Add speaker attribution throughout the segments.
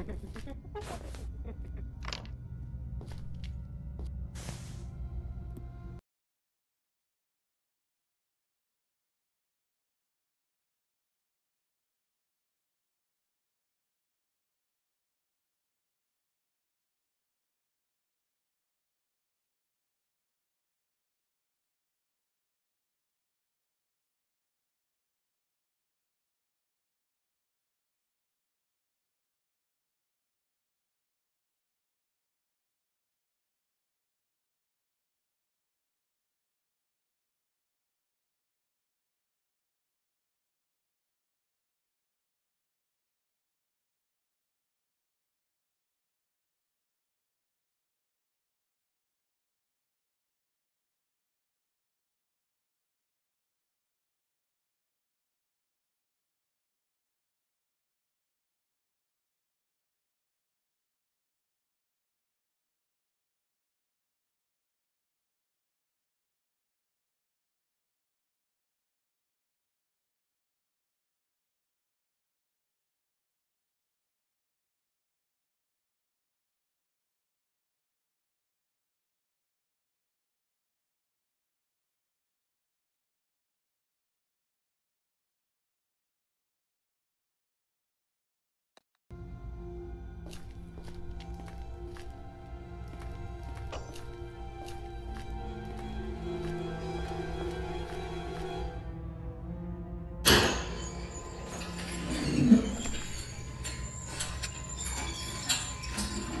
Speaker 1: ハハハハ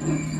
Speaker 1: Mm-hmm.